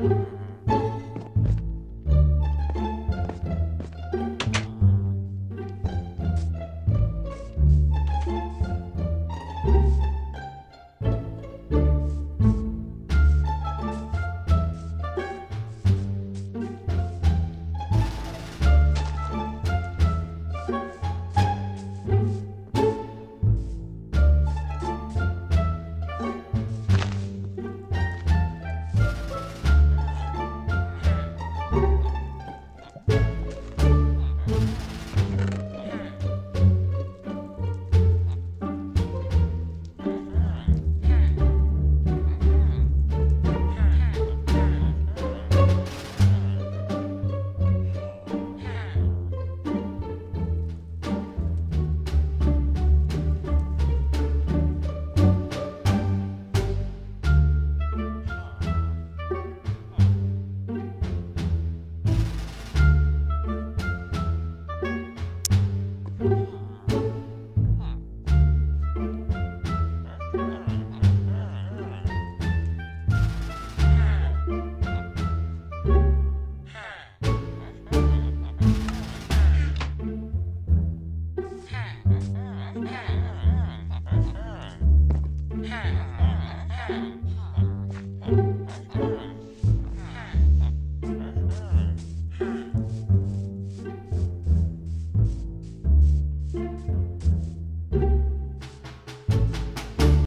Thank you.